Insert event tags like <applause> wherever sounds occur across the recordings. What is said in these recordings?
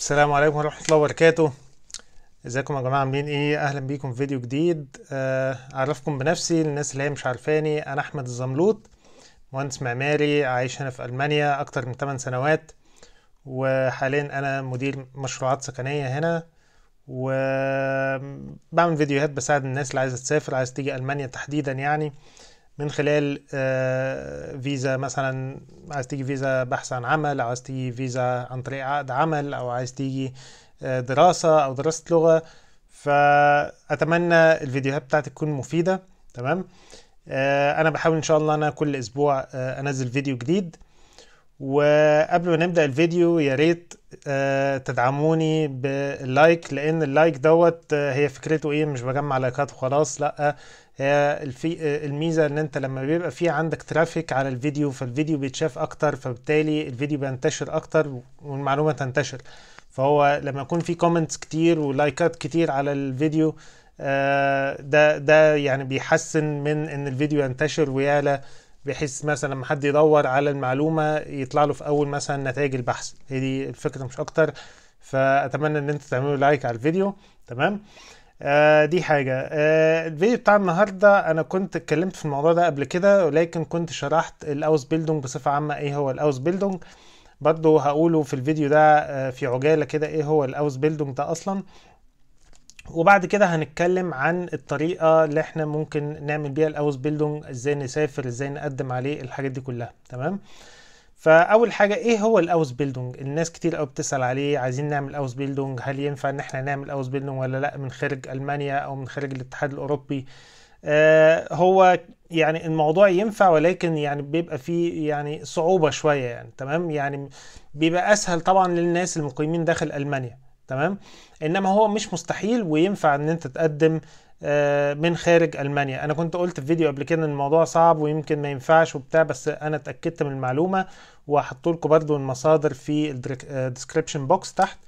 السلام عليكم ورحمة الله وبركاته. ازيكم يا جماعة؟ عاملين إيه؟ أهلا بيكم في فيديو جديد. آه، اعرفكم بنفسي للناس اللي هي مش عارفاني. أنا احمد الزملوط مهندس معماري عايش هنا في ألمانيا أكتر من 8 سنوات وحاليا أنا مدير مشروعات سكنية هنا وبعمل فيديوهات بساعد الناس اللي عايزة تسافر عايز تيجي ألمانيا تحديدا يعني. من خلال آه، فيزا مثلا عايز تيجي فيزا بحث عن عمل أو عايز تيجي فيزا عن طريق عقد عمل أو عايز تيجي آه، دراسة أو دراسة لغة. فأتمنى الفيديوهات بتاعتي تكون مفيدة. تمام؟ آه، أنا بحاول إن شاء الله أنا كل أسبوع أنزل فيديو جديد. وقبل ما نبدأ الفيديو يا ريت تدعموني بال like لأن ال like دوت هي فكرته إيه؟ مش بجمع لايكات وخلاص لأ. هي الفي الميزة إن أنت لما بيبقى في عندك traffic على الفيديو فالفيديو بيتشاف أكتر فبالتالي الفيديو بينتشر أكتر والمعلومة تنتشر. فهو لما يكون في comments كتير ولايكات كتير على الفيديو آه، ده ده يعني بيحسن من إن الفيديو ينتشر ويعلى بحيث مثلا لما حد يدور على المعلومة يطلع له في أول مثلا نتائج البحث. هي دي الفكرة مش أكتر. فأتمنى إن أنتوا تعملوا like على الفيديو. تمام؟ آه دي حاجة. آه الفيديو بتاع النهاردة أنا كنت اتكلمت في الموضوع ده قبل كده ولكن كنت شرحت ال Ausbildung بصفة عامة إيه هو ال Ausbildung. برضو هقوله في الفيديو ده آه في عجالة كده إيه هو ال Ausbildung ده أصلا. وبعد كده هنتكلم عن الطريقة اللي إحنا ممكن نعمل بيها ال Ausbildung إزاي نسافر إزاي نقدم عليه الحاجات دي كلها. تمام؟ فأول حاجة إيه هو ال Ausbildung؟ الناس كتير قوي بتسأل عليه عايزين نعمل Ausbildung هل ينفع إن إحنا نعمل Ausbildung ولا لأ من خارج ألمانيا أو من خارج الاتحاد الأوروبي؟ آه هو يعني الموضوع ينفع ولكن يعني بيبقى فيه يعني صعوبة شوية يعني تمام؟ يعني بيبقى أسهل طبعا للناس المقيمين داخل ألمانيا تمام؟ إنما هو مش مستحيل وينفع إن أنت تقدم من خارج ألمانيا. أنا كنت قلت في فيديو قبل كده إن الموضوع صعب ويمكن ما ينفعش وبتاع بس أنا اتأكدت من المعلومة وهحط لكم برضو المصادر في ال description box تحت.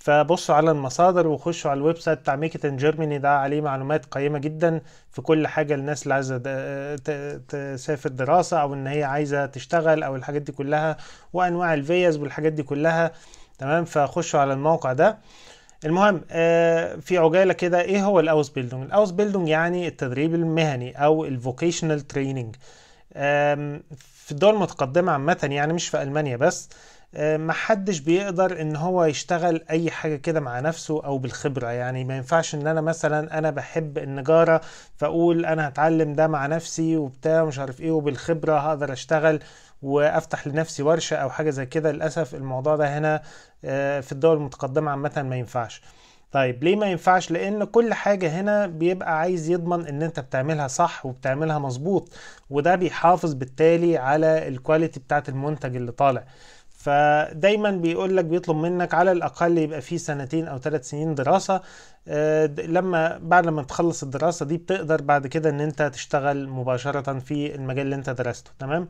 فبصوا على المصادر وخشوا على ال website بتاع Make it in Germany ده عليه معلومات قيمة جدا في كل حاجة الناس اللي عايزة ت- تسافر دراسة أو إن هي عايزة تشتغل أو الحاجات دي كلها وأنواع الفيز والحاجات دي كلها. تمام؟ فخشوا على الموقع ده. المهم آه، في عجالة كده إيه هو ال Ausbildung؟ ال Ausbildung يعني التدريب المهني أو ال vocational training في الدول المتقدمة عامة يعني مش في ألمانيا بس محدش بيقدر إن هو يشتغل أي حاجة كده مع نفسه أو بالخبرة. يعني ما ينفعش إن أنا مثلا أنا بحب النجارة فأقول أنا هتعلم ده مع نفسي وبتاع مش عارف إيه وبالخبرة هقدر أشتغل وأفتح لنفسي ورشة أو حاجة زي كده. للأسف الموضوع ده هنا آه، في الدول المتقدمة عامة ما ينفعش. طيب ليه ما ينفعش؟ لأن كل حاجة هنا بيبقى عايز يضمن إن أنت بتعملها صح وبتعملها مظبوط وده بيحافظ بالتالي على الكواليتي بتاعت المنتج اللي طالع. فدايما بيقول لك بيطلب منك على الأقل يبقى فيه سنتين أو ثلاث سنين دراسة. آه، د- لما بعد لما تخلص الدراسة دي بتقدر بعد كده إن أنت تشتغل مباشرة في المجال اللي أنت درسته تمام؟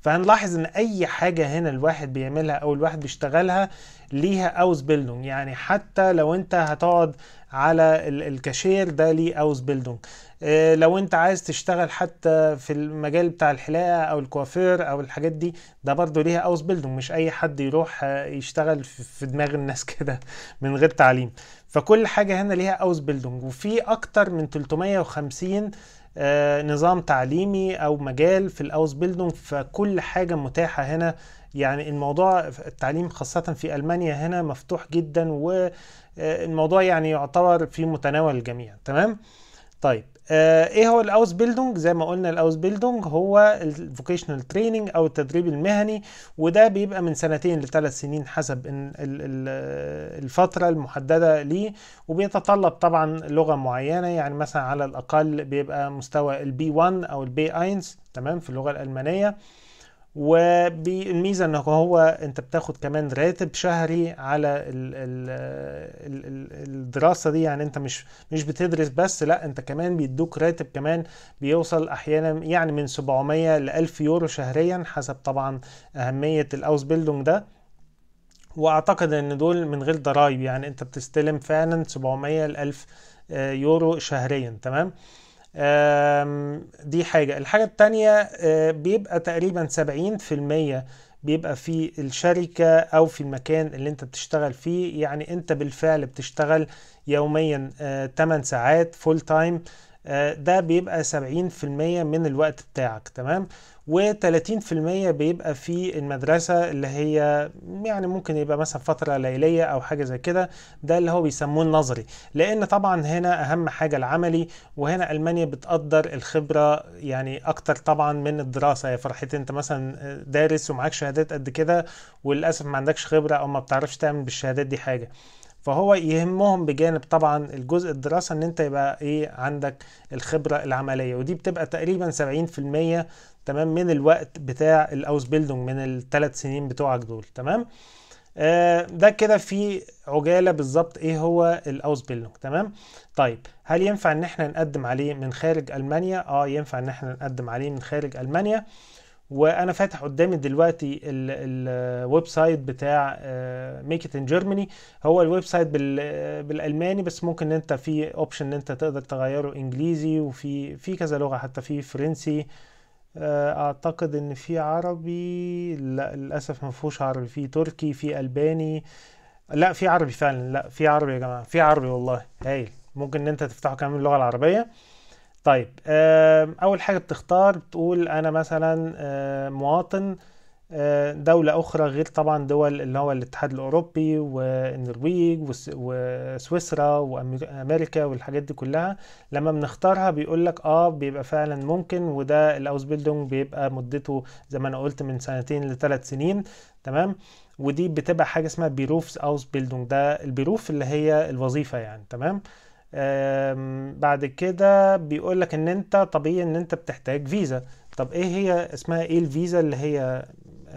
فهنلاحظ إن أي حاجة هنا الواحد بيعملها أو الواحد بيشتغلها ليها Ausbildung يعني حتى لو أنت هتقعد على ال- الكاشير ده ليه Ausbildung آه لو أنت عايز تشتغل حتى في المجال بتاع الحلاقة أو الكوافير أو الحاجات دي ده برضو ليها Ausbildung مش أي حد يروح يشتغل في دماغ الناس <laughs> كده من غير تعليم. فكل حاجة هنا ليها Ausbildung وفي أكتر من 350 آه، نظام تعليمي أو مجال في ال Ausbildung فكل حاجة متاحة هنا. يعني الموضوع التعليم خاصة في ألمانيا هنا مفتوح جدا والموضوع يعني يعتبر في متناول الجميع تمام؟ طيب آه إيه هو ال Ausbildung زي ما قلنا ال Ausbildung هو ال vocational training أو التدريب المهني وده بيبقى من سنتين لثلاث سنين حسب الفترة المحددة ليه وبيتطلب طبعا لغة معينة يعني مثلا على الأقل بيبقى مستوى ال B 1 أو ال B 1 تمام في اللغة الألمانية. والميزه ان هو أنت بتاخد كمان راتب شهري على ال ال ال ال الدراسة دي يعني أنت مش مش بتدرس بس لا أنت كمان بيدوك راتب كمان بيوصل أحيانا يعني من 700 ل 1000 يورو شهريا حسب طبعا أهمية الاوس بيلدونج ده. وأعتقد إن دول من غير ضرائب يعني أنت بتستلم فعلا 700 ل 1000 آه، يورو شهريا تمام؟ دي حاجة. الحاجة التانية آه، بيبقى تقريبا 70% بيبقى في الشركة أو في المكان اللي أنت بتشتغل فيه. يعني أنت بالفعل بتشتغل يوميا 8 ساعات full time ده بيبقى 70% من الوقت بتاعك تمام؟ و30% بيبقى في المدرسة اللي هي يعني ممكن يبقى مثلا فترة ليلية أو حاجة زي كده ده اللي هو بيسموه النظري. لأن طبعا هنا أهم حاجة العملي وهنا ألمانيا بتقدر الخبرة يعني أكتر طبعا من الدراسة. يا فرحتي أنت مثلا دارس ومعاك شهادات قد كده وللأسف ما عندكش خبرة أو ما بتعرفش تعمل بالشهادات دي حاجة. فهو يهمهم بجانب طبعا الجزء الدراسة إن أنت يبقى إيه عندك الخبرة العملية ودي بتبقى تقريبا 70% تمام من الوقت بتاع ال Ausbildung من الثلاث سنين بتوعك دول تمام؟ آه ده كده في عجالة بالظبط إيه هو ال Ausbildung تمام؟ طيب هل ينفع إن إحنا نقدم عليه من خارج ألمانيا؟ آه ينفع إن إحنا نقدم عليه من خارج ألمانيا. وأنا فاتح قدامي دلوقتي ال website بتاع Make it in Germany هو ال website بالألماني بس ممكن ان انت في option ان انت تقدر تغيره انجليزي وفي في كذا لغة حتى في فرنسي. أعتقد إن في عربي. لا للأسف ما فيهوش عربي. في تركي في ألباني. لا في عربي فعلا. لا في عربي يا جماعة. في عربي والله. هايل. ممكن إن انت تفتحه كمان باللغة العربية. طيب أول حاجة بتختار بتقول أنا مثلا مواطن دولة أخرى غير طبعا دول اللي هو الاتحاد الأوروبي والنرويج وسويسرا وأمريكا والحاجات دي كلها. لما بنختارها بيقول لك آه بيبقى فعلا ممكن وده ال Ausbildung بيبقى مدته زي ما أنا قلت من سنتين لثلاث سنين تمام؟ ودي بتبقى حاجة اسمها Berufsausbildung ده ال Beruf اللي هي الوظيفة يعني تمام؟ بعد كده بيقول لك إن أنت طبيعي إن أنت بتحتاج فيزا. طب إيه هي اسمها؟ إيه الفيزا اللي هي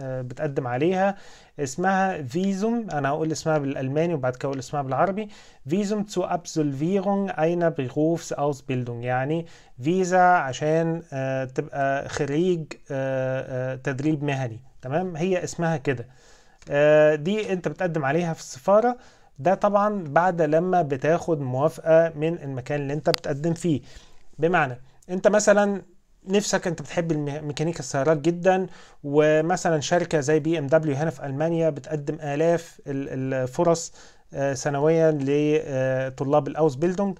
بتقدم عليها؟ اسمها Visum أنا هقول اسمها بالألماني وبعد كده أقول اسمها بالعربي. Visum zu Absolvierung einer Berufsausbildung. يعني فيزا عشان تبقى خريج تدريب مهني. تمام؟ هي اسمها كده. دي أنت بتقدم عليها في السفارة. ده طبعا بعد لما بتاخد موافقة من المكان اللي انت بتقدم فيه. بمعنى انت مثلا نفسك انت بتحب ميكانيكا السيارات جدا ومثلا شركة زي BMW هنا في ألمانيا بتقدم آلاف الفرص سنويا لطلاب ال Ausbildung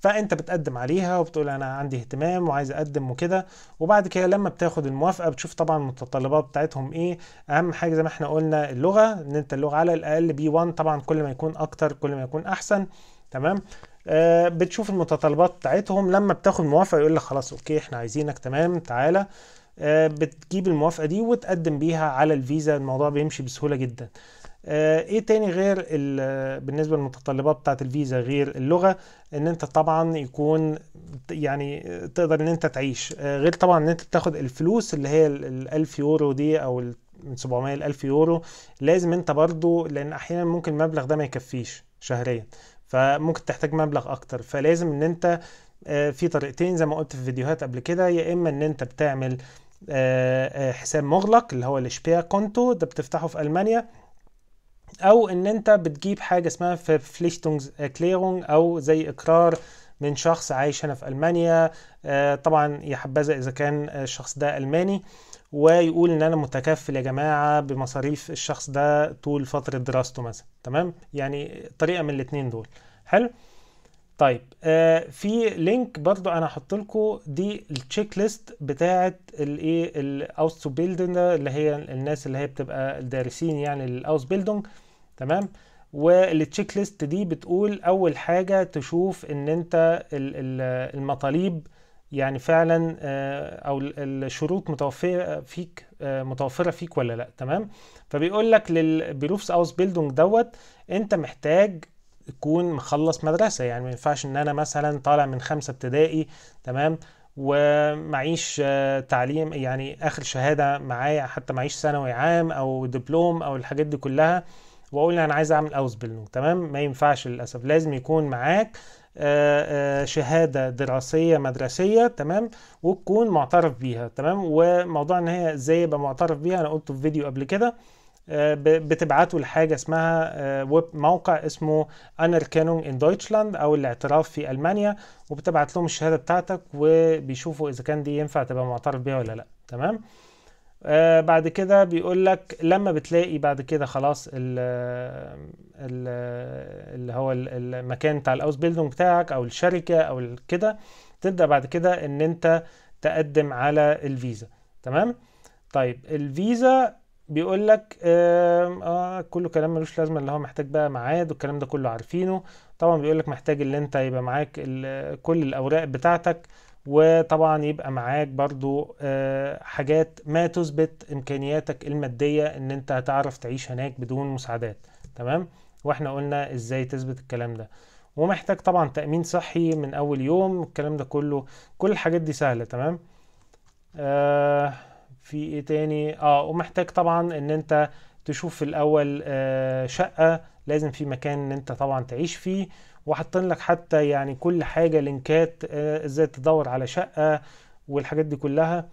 فأنت بتقدم عليها وبتقول أنا عندي اهتمام وعايز أقدم وكده. وبعد كده لما بتاخد الموافقة بتشوف طبعا المتطلبات بتاعتهم إيه. أهم حاجة زي ما إحنا قلنا اللغة إن أنت اللغة على الأقل B 1 طبعا كل ما يكون أكتر كل ما يكون أحسن. تمام؟ آه بتشوف المتطلبات بتاعتهم. لما بتاخد موافقة يقول لك خلاص okay إحنا عايزينك تمام تعالى. آه بتجيب الموافقة دي وتقدم بيها على الفيزا. الموضوع بيمشي بسهولة جدا. إيه تاني غير بالنسبة للمتطلبات بتاعة الفيزا غير اللغة؟ إن أنت طبعا يكون يعني تقدر إن أنت تعيش. آه غير طبعا إن أنت بتاخد الفلوس اللي هي ال1000 يورو دي أو من 700 ل 1000 يورو لازم أنت برضو لأن أحيانا ممكن المبلغ ده ما يكفيش شهريا فممكن تحتاج مبلغ أكتر. فلازم إن أنت آه في طريقتين زي ما قلت في فيديوهات قبل كده يا إما إن أنت بتعمل حساب مغلق اللي هو ال Sperrkonto ده بتفتحه في ألمانيا أو إن أنت بتجيب حاجة اسمها Verpflichtungserklärung أو زي إقرار من شخص عايش هنا في ألمانيا. طبعا يا حبذا إذا كان الشخص ده ألماني. ويقول إن أنا متكفل يا جماعة بمصاريف الشخص ده طول فترة دراسته مثلا. تمام؟ يعني طريقة من الاثنين دول. حلو؟ طيب آه في link برضو أنا هحط لكم دي ال checklist بتاعه الايه ال Ausbildung اللي هي الناس اللي هي بتبقى الدارسين يعني ال Ausbildung تمام؟ وال checklist دي بتقول أول حاجة تشوف إن أنت المطالب يعني فعلا أو الشروط متوفره فيك متوفرة فيك ولا لأ تمام؟ فبيقول لك لل Berufsausbildung دوت أنت محتاج تكون مخلص مدرسة يعني ما ينفعش إن أنا مثلا طالع من خمسة ابتدائي تمام؟ ومعيش تعليم يعني آخر شهادة معايا حتى معيش ثانوي عام أو دبلوم أو الحاجات دي كلها. وأقول أنا عايز أعمل Ausbildung تمام؟ ما ينفعش للأسف. لازم يكون معاك شهادة دراسية مدرسية تمام؟ وتكون معترف بيها تمام؟ وموضوع إن هي إزاي يبقى معترف بيها أنا قلته في فيديو قبل كده. بتبعته لحاجة اسمها ويب موقع اسمه Anerkennung in Deutschland أو الاعتراف في ألمانيا وبتبعت لهم الشهادة بتاعتك وبيشوفوا إذا كان دي ينفع تبقى معترف بيها ولا لأ تمام؟ آه بعد كده بيقول لك لما بتلاقي بعد كده خلاص ال ال اللي هو ال- المكان بتاع الاوس بيلدونج بتاعك أو الشركة أو كده تبدأ بعد كده إن أنت تقدم على الفيزا. تمام؟ طيب الفيزا بيقول لك آه, آه كله كلام ملوش لازمة اللي هو محتاج بقى ميعاد والكلام ده كله عارفينه. طبعا بيقول لك محتاج إن أنت يبقى معاك كل الأوراق بتاعتك. وطبعا يبقى معاك برضو آه، حاجات ما تثبت إمكانياتك المادية إن أنت هتعرف تعيش هناك بدون مساعدات تمام؟ وإحنا قلنا إزاي تثبت الكلام ده. ومحتاج طبعا تأمين صحي من أول يوم الكلام ده كله كل الحاجات دي سهلة تمام؟ آه في إيه تاني؟ آه ومحتاج طبعا إن أنت تشوف في الأول آه شقة لازم في مكان إن أنت طبعا تعيش فيه. وحاطين لك حتى يعني كل حاجة لينكات آه إزاي تدور على شقة والحاجات دي كلها.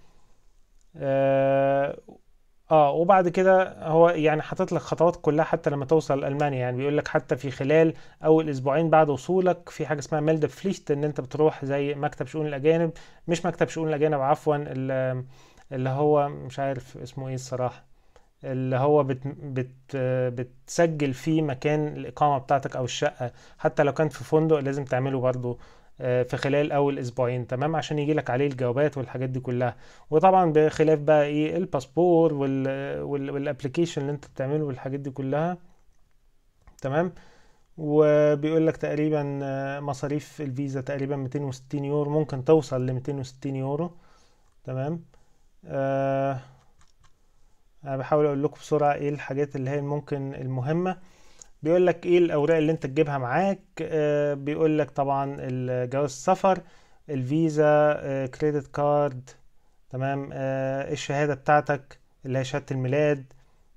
آه آه، وبعد كده هو يعني حاطط لك خطوات كلها حتى لما توصل ألمانيا. يعني بيقول لك حتى في خلال أول أسبوعين بعد وصولك في حاجة اسمها ميلد فليشت إن أنت بتروح زي مكتب شؤون الأجانب. مش مكتب شؤون الأجانب عفوا ال- اللي هو مش عارف اسمه إيه الصراحة. اللي هو بت بت بتسجل فيه مكان الإقامة بتاعتك أو الشقة. حتى لو كانت في فندق لازم تعمله برضو آه، في خلال أول أسبوعين. تمام؟ عشان يجيلك عليه الجوابات والحاجات دي كلها. وطبعا بخلاف بقى إيه الباسبور وال وال وال application اللي أنت بتعمله والحاجات دي كلها. تمام؟ وبيقول لك تقريبا آه، مصاريف الفيزا تقريبا 260 يورو. ممكن توصل ل 260 يورو. تمام؟ آه أنا بحاول أقول لكم بسرعة إيه الحاجات اللي هي ممكن المهمة. بيقول لك إيه الأوراق اللي أنت تجيبها معاك؟ آه بيقول لك طبعا جواز السفر الفيزا آه credit card تمام؟ آه الشهادة بتاعتك اللي هي شهادة الميلاد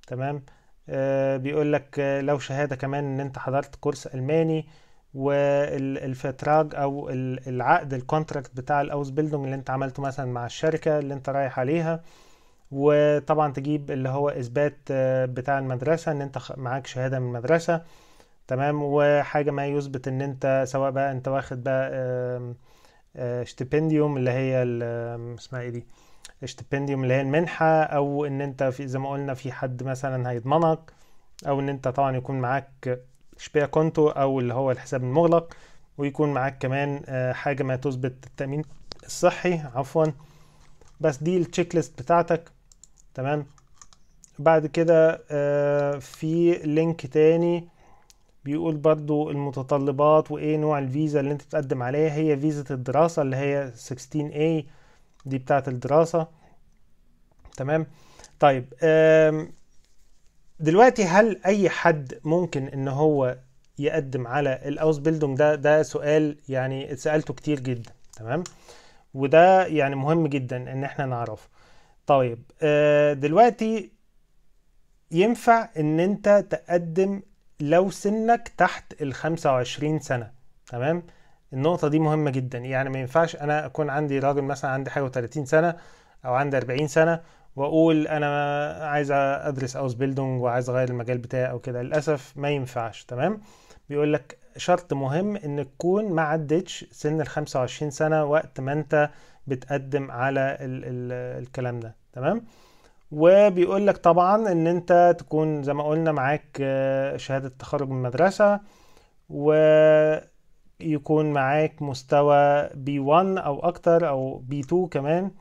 تمام؟ آه بيقول لك آه لو شهادة كمان إن أنت حضرت كورس ألماني وال Vertrag أو ال- العقد ال contract بتاع ال Ausbildung اللي أنت عملته مثلا مع الشركة اللي أنت رايح عليها. وطبعا تجيب اللي هو إثبات آه، بتاع المدرسة إن أنت معاك شهادة من المدرسة تمام؟ وحاجة ما يثبت إن أنت سواء بقى أنت واخد بقى اشتبنديوم اللي هي اسمها إيه دي؟ اشتبنديوم اللي هي المنحة أو إن أنت في زي ما قلنا في حد مثلا هيضمنك أو إن أنت طبعا يكون معاك شبيه كونتو أو اللي هو الحساب المغلق ويكون معاك كمان آه، حاجة ما تثبت التأمين الصحي عفوا. بس دي التشيك ليست بتاعتك. تمام؟ بعد كده آه، في link تاني بيقول برضو المتطلبات وإيه نوع الفيزا اللي أنت بتقدم عليها. هي فيزا الدراسة اللي هي 16A دي بتاعت الدراسة. تمام؟ طيب دلوقتي هل أي حد ممكن إن هو يقدم على ال Ausbildung ده؟ ده سؤال يعني اتسألته كتير جدا. تمام؟ وده يعني مهم جدا إن إحنا نعرفه. طيب آه، دلوقتي ينفع إن أنت تقدم لو سنك تحت ال 25 سنة تمام؟ النقطة دي مهمة جدا. يعني ما ينفعش أنا أكون عندي راجل مثلا عندي حاجة و30 سنة أو عندي 40 سنة وأقول أنا عايز أدرس أوس بيلدونج وعايز أغير المجال بتاعي أو كده. للأسف ما ينفعش تمام؟ بيقول لك شرط مهم إن تكون ما عدتش سن ال 25 سنة وقت ما أنت بتقدم على ال ال الكلام ده تمام؟ وبيقول لك طبعا إن أنت تكون زي ما قلنا معاك آه، شهادة تخرج من المدرسة ويكون معاك مستوى B1 أو أكتر أو B2 كمان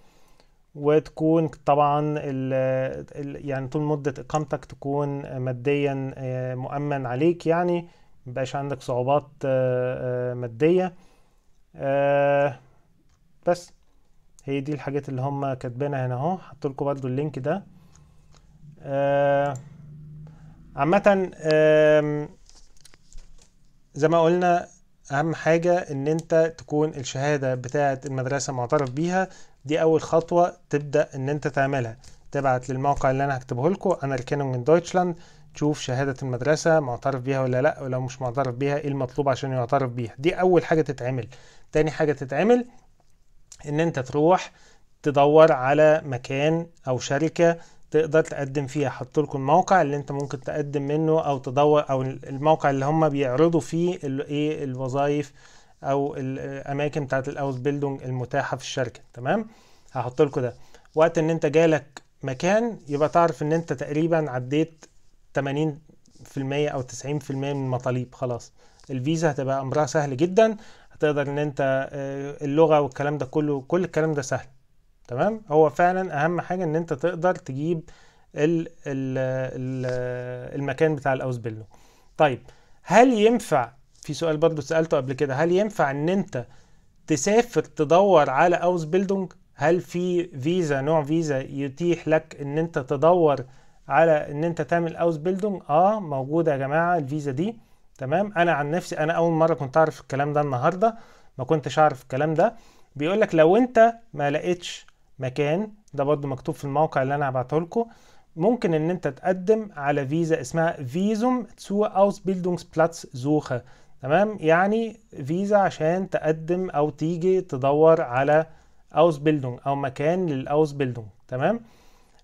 وتكون طبعا ال ال يعني طول مدة إقامتك تكون ماديا آه، مؤمن عليك يعني. مبقاش عندك صعوبات آه، آه، مادية. آه، بس هي دي الحاجات اللي هم كاتبينها هنا اهو. حط لكم برضو ال link ده. عامة زي ما قلنا أهم حاجة إن أنت تكون الشهادة بتاعة المدرسة معترف بيها. دي أول خطوة تبدأ إن أنت تعملها. تبعت للموقع اللي أنا هكتبه لكم Anerkennung in Deutschland. تشوف شهادة المدرسة معترف بيها ولا لأ ولو مش معترف بيها إيه المطلوب عشان يعترف بيها. دي أول حاجة تتعمل. تاني حاجة تتعمل إن أنت تروح تدور على مكان أو شركة تقدر تقدم فيها. حط لكم الموقع اللي أنت ممكن تقدم منه أو تدور أو الموقع اللي هم بيعرضوا فيه إيه الوظائف أو الأماكن بتاعت الاوس بيلدونج المتاحة في الشركة. تمام؟ هحط لكم ده. وقت إن أنت جالك مكان يبقى تعرف إن أنت تقريبا عديت 80% أو 90% من المطالب خلاص. الفيزا هتبقى أمرها سهل جدا هتقدر إن أنت آه، اللغة والكلام ده كله كل الكلام ده سهل. تمام؟ هو فعلا أهم حاجة إن أنت تقدر تجيب ال ال ال المكان بتاع ال Ausbildung. طيب هل ينفع في سؤال برضو سألته قبل كده هل ينفع إن أنت تسافر تدور على Ausbildung؟ هل في فيزا نوع فيزا يتيح لك إن أنت تدور على إن أنت تعمل Ausbildung آه موجودة يا جماعة الفيزا دي. تمام؟ أنا عن نفسي أنا أول مرة كنت أعرف الكلام ده النهارده. ما كنتش أعرف الكلام ده. بيقول لك لو أنت ما لقيتش مكان ده برضو مكتوب في الموقع اللي أنا هبعته لكم ممكن إن أنت تقدم على فيزا اسمها Visum zur Ausbildungsplatzsuche. تمام؟ يعني فيزا عشان تقدم أو تيجي تدور على Ausbildung أو مكان لل Ausbildung تمام؟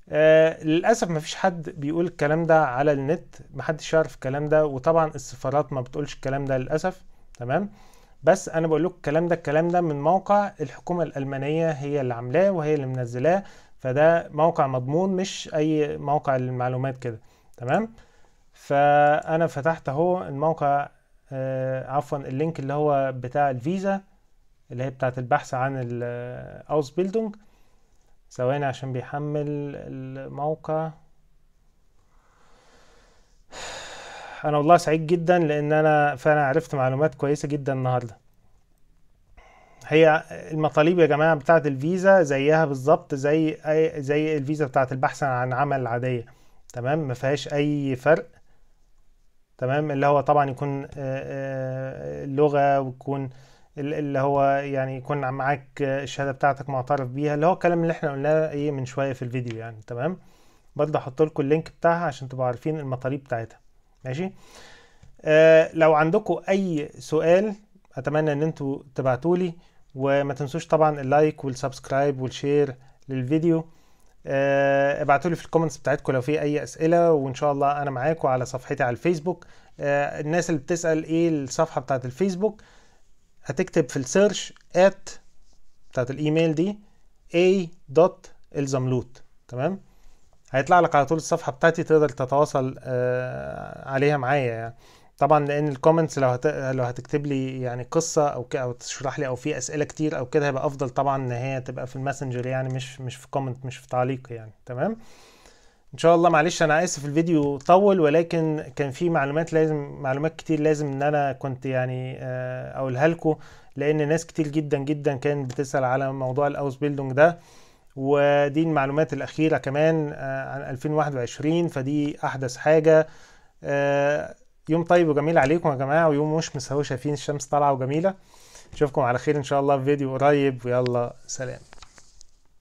آه للأسف مفيش حد بيقول الكلام ده على النت محدش يعرف الكلام ده وطبعا السفارات ما بتقولش الكلام ده للأسف تمام؟ بس أنا بقول لكم الكلام ده الكلام ده من موقع الحكومة الألمانية هي اللي عاملاه وهي اللي منزلاه فده موقع مضمون مش أي موقع للمعلومات كده تمام؟ فأنا فتحت أهو الموقع آه عفوا ال link اللي هو بتاع الفيزا اللي هي بتاعت البحث عن ال Ausbildung. ثواني عشان بيحمل الموقع. أنا والله سعيد جدا لأن أنا فعلا عرفت معلومات كويسة جدا النهاردة. هي المطالب يا جماعة بتاعت الفيزا زيها بالظبط زي أي زي الفيزا بتاعت البحث عن عمل العادية تمام؟ ما فيهاش أي فرق. تمام؟ اللي هو طبعا يكون اللغة ويكون اللي هو يعني يكون معاك الشهادة بتاعتك معترف بيها اللي هو الكلام اللي إحنا قلناه إيه من شوية في الفيديو يعني تمام؟ برضه أحط لكم ال link بتاعها عشان تبقوا عارفين المطالب بتاعتها ماشي؟ آه لو عندكم أي سؤال أتمنى إن أنتوا تبعتوا لي وما تنسوش طبعا ال like وال subscribe وال share للفيديو. آه ابعتوا لي في ال comments بتاعتكم لو في أي أسئلة وإن شاء الله أنا معاكم على صفحتي على الفيسبوك. آه الناس اللي بتسأل إيه الصفحة بتاعت الفيسبوك هتكتب في ال search at بتاعت الإيميل دي a dot الزملوت تمام؟ هيطلع لك على طول الصفحة بتاعتي تقدر تتواصل آه عليها معايا يعني. طبعا لأن ال comments لو هت... لو هتكتب لي يعني قصة أو ك... أو تشرح لي أو في أسئلة كتير أو كده هيبقى أفضل طبعا إن هي تبقى في الماسنجر يعني مش مش في comment مش في تعليق يعني. تمام؟ إن شاء الله معلش أنا آسف الفيديو طول ولكن كان في معلومات لازم معلومات كتير لازم إن أنا كنت يعني أقولها لكم لأن ناس كتير جدا جدا كانت بتسأل على موضوع الأوس بيلدونج ده. ودي المعلومات الأخيرة كمان عن 2021 فدي أحدث حاجة. يوم طيب وجميل عليكم يا جماعة ويوم مش مسهو شايفين الشمس طالعة وجميلة. اشوفكم على خير إن شاء الله في فيديو قريب. ويلا سلام.